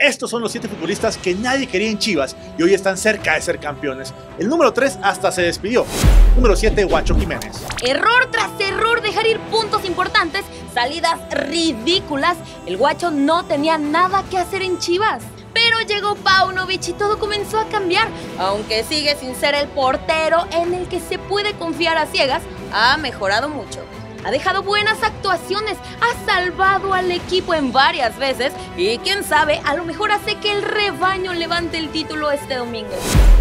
Estos son los 7 futbolistas que nadie quería en Chivas y hoy están cerca de ser campeones. El número 3 hasta se despidió. Número 7, Guacho Jiménez. Error tras error, dejar ir puntos importantes, salidas ridículas. El Guacho no tenía nada que hacer en Chivas. Pero llegó Paunovic y todo comenzó a cambiar. Aunque sigue sin ser el portero en el que se puede confiar a ciegas, ha mejorado mucho ha dejado buenas actuaciones, ha salvado al equipo en varias veces y quién sabe, a lo mejor hace que el rebaño levante el título este domingo.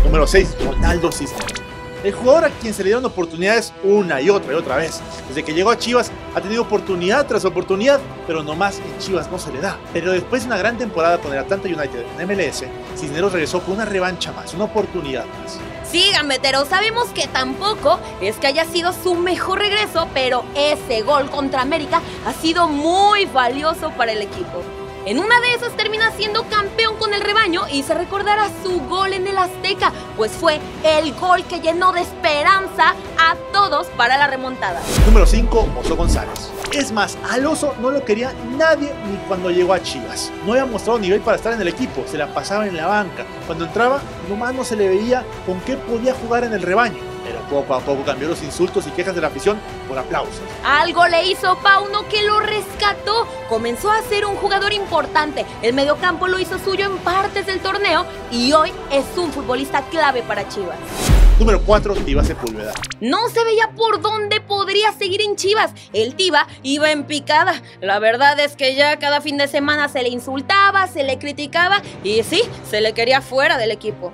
Número 6, Ronaldo Cisneros. El jugador a quien se le dieron oportunidades una y otra y otra vez. Desde que llegó a Chivas ha tenido oportunidad tras oportunidad, pero nomás en Chivas no se le da. Pero después de una gran temporada con el Atlanta United en MLS, Cisneros regresó con una revancha más, una oportunidad más. Sigan, pero sabemos que tampoco es que haya sido su mejor regreso, pero ese gol contra América ha sido muy valioso para el equipo. En una de esas termina siendo campeón con el rebaño y se recordará su gol en el Azteca, pues fue el gol que llenó de esperanza a todos para la remontada. Número 5, Oso González. Es más, al oso no lo quería nadie ni cuando llegó a Chivas. No había mostrado nivel para estar en el equipo, se la pasaba en la banca. Cuando entraba, nomás no se le veía con qué podía jugar en el rebaño. Poco a poco cambió los insultos y quejas de la afición por aplausos. Algo le hizo Pauno que lo rescató. Comenzó a ser un jugador importante. El mediocampo lo hizo suyo en partes del torneo y hoy es un futbolista clave para Chivas. Número 4, Tiva Sepúlveda. No se veía por dónde podría seguir en Chivas. El Tiva iba en picada. La verdad es que ya cada fin de semana se le insultaba, se le criticaba y sí, se le quería fuera del equipo.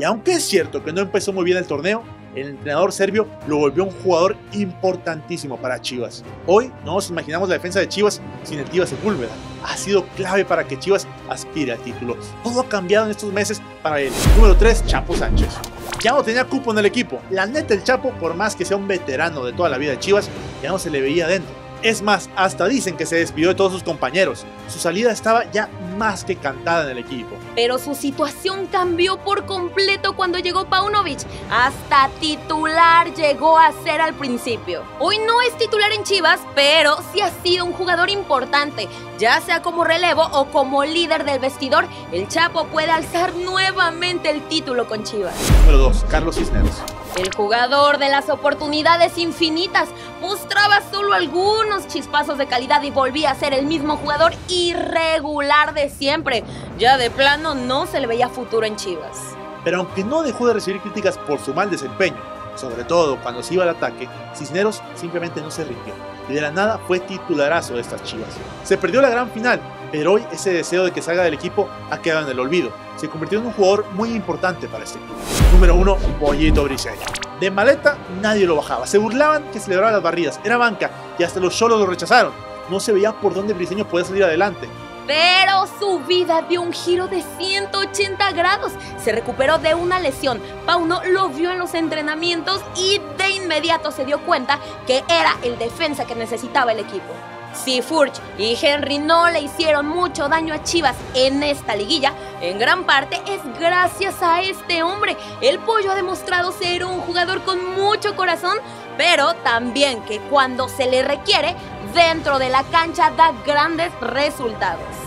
Y aunque es cierto que no empezó muy bien el torneo, el entrenador serbio lo volvió un jugador importantísimo para Chivas. Hoy no nos imaginamos la defensa de Chivas sin el Tiva Sepúlveda. Ha sido clave para que Chivas aspire al título. Todo ha cambiado en estos meses para él. Número 3, Chapo Sánchez ya no tenía cupo en el equipo. La neta, el Chapo, por más que sea un veterano de toda la vida de Chivas, ya no se le veía dentro. Es más, hasta dicen que se despidió de todos sus compañeros. Su salida estaba ya más que cantada en el equipo. Pero su situación cambió por completo cuando llegó Paunovic. Hasta titular llegó a ser al principio. Hoy no es titular en Chivas, pero sí ha sido un jugador importante. Ya sea como relevo o como líder del vestidor, el Chapo puede alzar nuevamente el título con Chivas. Número 2. Carlos Cisneros. El jugador de las oportunidades infinitas mostraba solo algunos chispazos de calidad y volvía a ser el mismo jugador irregular de siempre. Ya de plano no se le veía futuro en Chivas. Pero aunque no dejó de recibir críticas por su mal desempeño, sobre todo cuando se iba al ataque, Cisneros simplemente no se rindió y de la nada fue titularazo de estas Chivas. Se perdió la gran final, pero hoy ese deseo de que salga del equipo ha quedado en el olvido. Se convirtió en un jugador muy importante para este club. Número 1, Pollito Briseño. De maleta nadie lo bajaba, se burlaban que celebraba las barridas, era banca y hasta los solos lo rechazaron. No se veía por dónde Briseño podía salir adelante. Pero su vida dio un giro de 180 grados. Se recuperó de una lesión. Pauno lo vio en los entrenamientos y de inmediato se dio cuenta que era el defensa que necesitaba el equipo. Si Furch y Henry no le hicieron mucho daño a Chivas en esta liguilla, en gran parte es gracias a este hombre. El pollo ha demostrado ser un jugador con mucho corazón, pero también que cuando se le requiere, dentro de la cancha da grandes resultados.